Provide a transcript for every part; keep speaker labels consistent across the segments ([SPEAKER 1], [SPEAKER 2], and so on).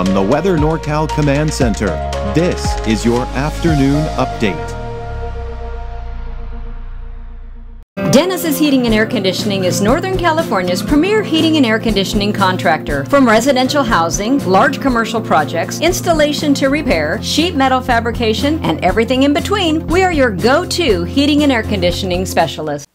[SPEAKER 1] From the Weather NorCal Command Center, this is your afternoon update.
[SPEAKER 2] Dennis's Heating and Air Conditioning is Northern California's premier heating and air conditioning contractor. From residential housing, large commercial projects, installation to repair, sheet metal fabrication, and everything in between, we are your go-to heating and air conditioning specialist.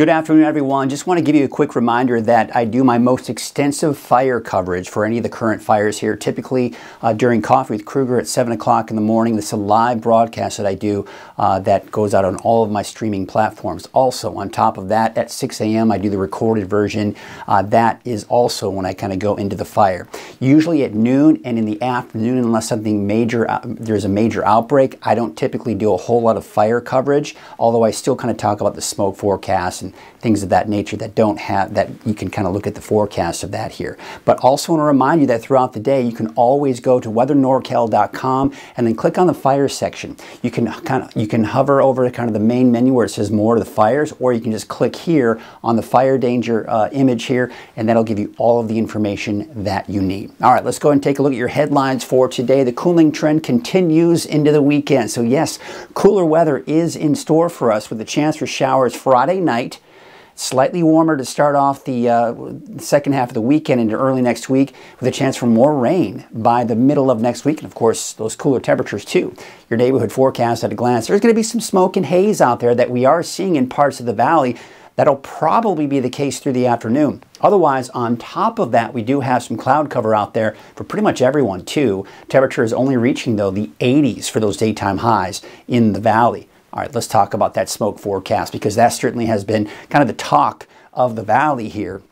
[SPEAKER 3] Good afternoon, everyone. Just want to give you a quick reminder that I do my most extensive fire coverage for any of the current fires here, typically uh, during Coffee with Krueger at 7 o'clock in the morning. This is a live broadcast that I do uh, that goes out on all of my streaming platforms. Also, on top of that, at 6 a.m., I do the recorded version. Uh, that is also when I kind of go into the fire. Usually at noon and in the afternoon, unless something major, uh, there's a major outbreak, I don't typically do a whole lot of fire coverage, although I still kind of talk about the smoke forecast and things of that nature that don't have, that you can kind of look at the forecast of that here. But also want to remind you that throughout the day, you can always go to weathernorcal.com and then click on the fire section. You can kind of, you can hover over kind of the main menu where it says more of the fires, or you can just click here on the fire danger uh, image here, and that'll give you all of the information that you need. All right, let's go and take a look at your headlines for today. The cooling trend continues into the weekend. So yes, cooler weather is in store for us with a chance for showers Friday night Slightly warmer to start off the uh, second half of the weekend into early next week with a chance for more rain by the middle of next week. And of course, those cooler temperatures too. Your neighborhood forecast at a glance. There's going to be some smoke and haze out there that we are seeing in parts of the valley. That'll probably be the case through the afternoon. Otherwise, on top of that, we do have some cloud cover out there for pretty much everyone too. Temperature is only reaching though the 80s for those daytime highs in the valley. All right, let's talk about that smoke forecast because that certainly has been kind of the talk of the valley here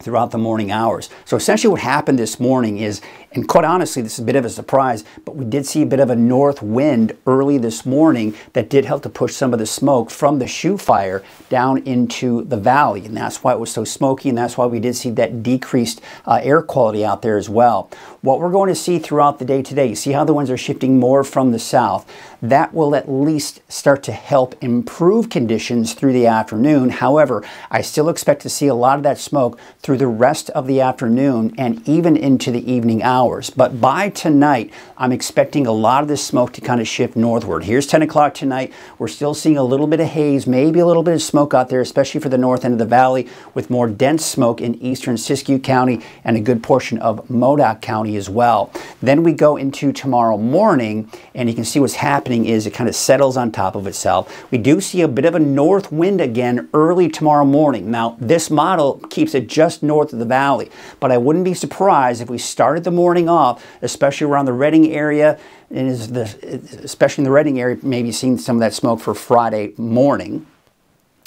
[SPEAKER 3] throughout the morning hours. So essentially what happened this morning is, and quite honestly, this is a bit of a surprise, but we did see a bit of a north wind early this morning that did help to push some of the smoke from the shoe fire down into the valley. And that's why it was so smoky, and that's why we did see that decreased uh, air quality out there as well. What we're going to see throughout the day today, you see how the winds are shifting more from the south. That will at least start to help improve conditions through the afternoon. However, I still expect to see a lot of that smoke through the rest of the afternoon and even into the evening hours. But by tonight, I'm expecting a lot of this smoke to kind of shift northward. Here's 10 o'clock tonight. We're still seeing a little bit of haze, maybe a little bit of smoke out there, especially for the north end of the valley, with more dense smoke in eastern Siskiyou County and a good portion of Modoc County as well. Then we go into tomorrow morning, and you can see what's happening is it kind of settles on top of itself. We do see a bit of a north wind again early tomorrow morning. Now, this model keeps it just just north of the valley. But I wouldn't be surprised if we started the morning off, especially around the Redding area, and especially in the Redding area, maybe seeing some of that smoke for Friday morning.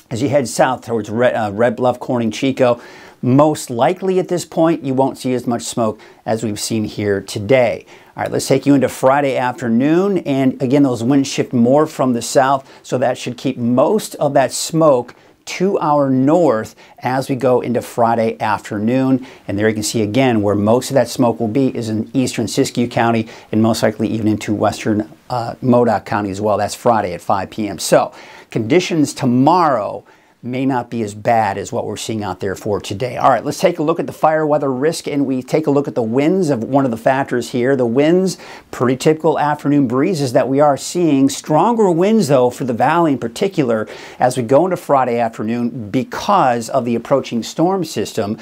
[SPEAKER 3] As you head south towards Red, uh, Red Bluff, Corning, Chico, most likely at this point, you won't see as much smoke as we've seen here today. All right, let's take you into Friday afternoon. And again, those winds shift more from the south, so that should keep most of that smoke to our north as we go into Friday afternoon. And there you can see again where most of that smoke will be is in eastern Siskiyou County and most likely even into western uh, Modoc County as well. That's Friday at 5 p.m. So conditions tomorrow may not be as bad as what we're seeing out there for today. All right, let's take a look at the fire weather risk and we take a look at the winds of one of the factors here. The winds, pretty typical afternoon breezes that we are seeing. Stronger winds though for the valley in particular as we go into Friday afternoon because of the approaching storm system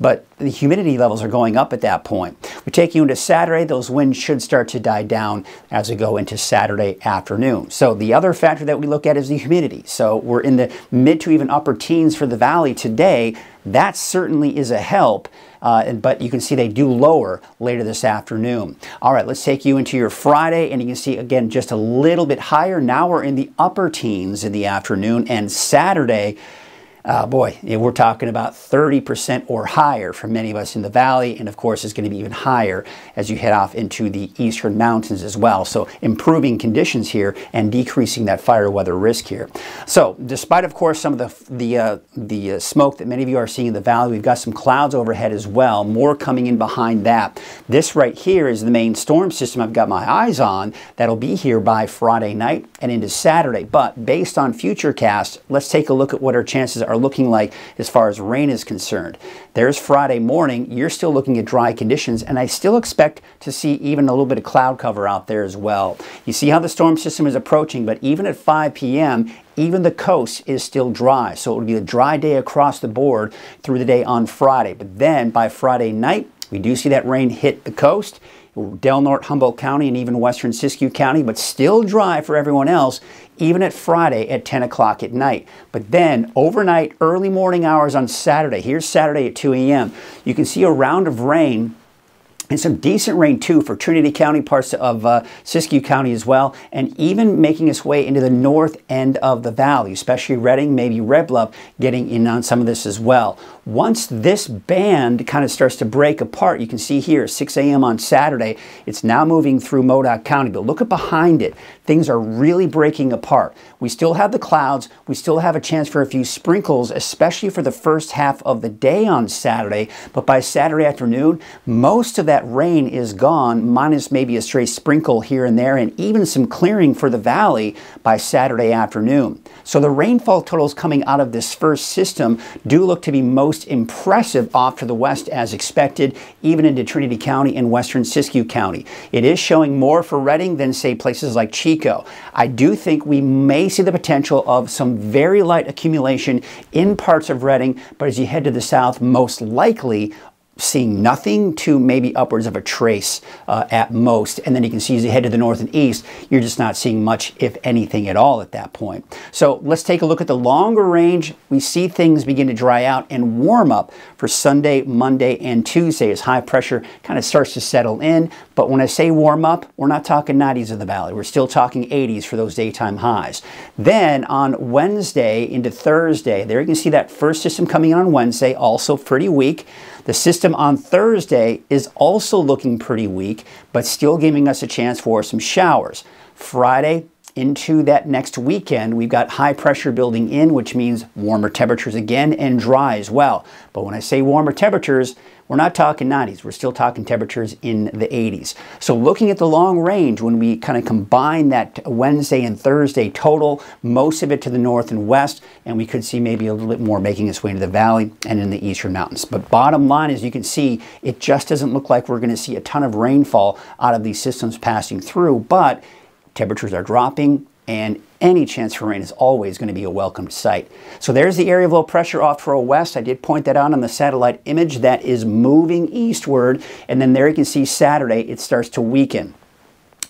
[SPEAKER 3] but the humidity levels are going up at that point. We take you into Saturday, those winds should start to die down as we go into Saturday afternoon. So the other factor that we look at is the humidity. So we're in the mid to even upper teens for the valley today. That certainly is a help. Uh, but you can see they do lower later this afternoon. All right, let's take you into your Friday, and you can see again just a little bit higher. Now we're in the upper teens in the afternoon, and Saturday uh, boy, we're talking about 30% or higher for many of us in the valley, and of course, it's going to be even higher as you head off into the eastern mountains as well. So, improving conditions here and decreasing that fire weather risk here. So, despite, of course, some of the the uh, the uh, smoke that many of you are seeing in the valley, we've got some clouds overhead as well. More coming in behind that. This right here is the main storm system I've got my eyes on. That'll be here by Friday night and into Saturday. But based on future cast, let's take a look at what our chances are are looking like as far as rain is concerned. There's Friday morning. You're still looking at dry conditions, and I still expect to see even a little bit of cloud cover out there as well. You see how the storm system is approaching, but even at 5 p.m., even the coast is still dry. So it will be a dry day across the board through the day on Friday. But then by Friday night, we do see that rain hit the coast. Del Norte, Humboldt County, and even western Siskiyou County, but still dry for everyone else, even at Friday at 10 o'clock at night. But then overnight, early morning hours on Saturday, here's Saturday at 2 a.m., you can see a round of rain and some decent rain too for Trinity County, parts of uh, Siskiyou County as well, and even making its way into the north end of the valley, especially Redding, maybe Red Bluff, getting in on some of this as well. Once this band kind of starts to break apart, you can see here 6 a.m. on Saturday, it's now moving through Modoc County, but look at behind it. Things are really breaking apart. We still have the clouds. We still have a chance for a few sprinkles, especially for the first half of the day on Saturday. But by Saturday afternoon, most of that rain is gone, minus maybe a stray sprinkle here and there, and even some clearing for the valley by Saturday afternoon. So the rainfall totals coming out of this first system do look to be most impressive off to the west as expected, even into Trinity County and western Siskiyou County. It is showing more for Redding than, say, places like Chico. I do think we may see the potential of some very light accumulation in parts of Redding, but as you head to the south, most likely seeing nothing to maybe upwards of a trace uh, at most. And then you can see as you head to the north and east, you're just not seeing much, if anything at all at that point. So let's take a look at the longer range. We see things begin to dry out and warm up for Sunday, Monday, and Tuesday as high pressure kind of starts to settle in. But when I say warm up, we're not talking 90s of the valley. We're still talking 80s for those daytime highs. Then on Wednesday into Thursday, there you can see that first system coming in on Wednesday, also pretty weak. The system on Thursday is also looking pretty weak, but still giving us a chance for some showers. Friday, into that next weekend, we've got high pressure building in, which means warmer temperatures again and dry as well. But when I say warmer temperatures, we're not talking 90s. We're still talking temperatures in the 80s. So looking at the long range, when we kind of combine that Wednesday and Thursday total, most of it to the north and west, and we could see maybe a little bit more making its way into the valley and in the eastern mountains. But bottom line, as you can see, it just doesn't look like we're going to see a ton of rainfall out of these systems passing through, but temperatures are dropping, and any chance for rain is always going to be a welcomed sight. So there's the area of low pressure off to our west. I did point that out on the satellite image that is moving eastward. And then there you can see Saturday, it starts to weaken.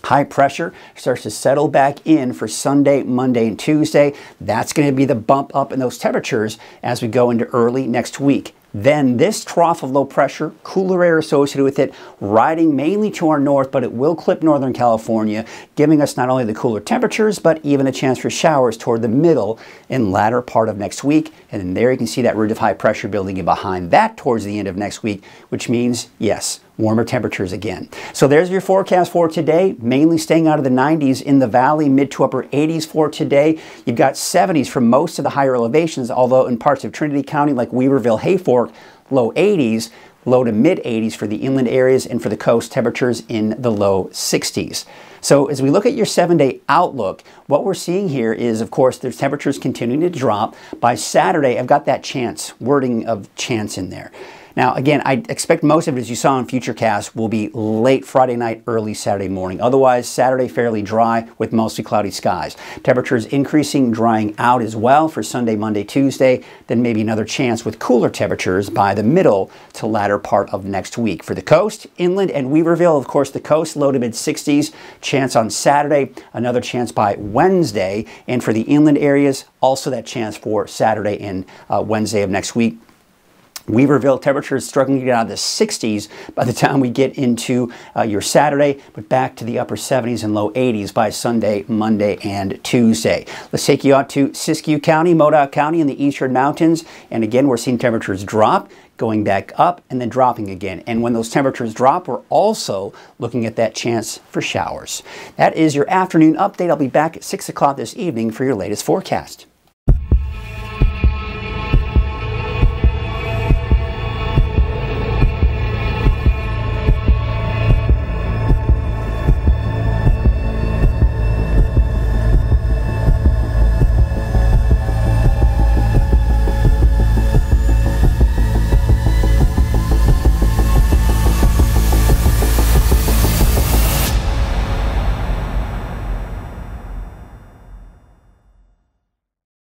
[SPEAKER 3] High pressure starts to settle back in for Sunday, Monday, and Tuesday. That's going to be the bump up in those temperatures as we go into early next week. Then this trough of low pressure, cooler air associated with it, riding mainly to our north, but it will clip Northern California, giving us not only the cooler temperatures, but even a chance for showers toward the middle and latter part of next week. And then there you can see that ridge of high pressure building in behind that towards the end of next week, which means, yes, warmer temperatures again. So there's your forecast for today, mainly staying out of the 90s in the valley, mid to upper 80s for today. You've got 70s for most of the higher elevations, although in parts of Trinity County like Weaverville, Hayfork, low 80s, low to mid 80s for the inland areas and for the coast temperatures in the low 60s. So as we look at your seven day outlook, what we're seeing here is, of course, there's temperatures continuing to drop. By Saturday, I've got that chance, wording of chance in there. Now, again, I expect most of it, as you saw in Futurecast, will be late Friday night, early Saturday morning. Otherwise, Saturday fairly dry with mostly cloudy skies. Temperatures increasing, drying out as well for Sunday, Monday, Tuesday. Then maybe another chance with cooler temperatures by the middle to latter part of next week. For the coast, inland, and Weaverville, of course, the coast low to mid 60s. Chance on Saturday, another chance by Wednesday. And for the inland areas, also that chance for Saturday and uh, Wednesday of next week. Weaverville temperatures struggling to get out of the 60s by the time we get into uh, your Saturday, but back to the upper 70s and low 80s by Sunday, Monday, and Tuesday. Let's take you out to Siskiyou County, Modoc County in the eastern mountains. And again, we're seeing temperatures drop, going back up, and then dropping again. And when those temperatures drop, we're also looking at that chance for showers. That is your afternoon update. I'll be back at 6 o'clock this evening for your latest forecast.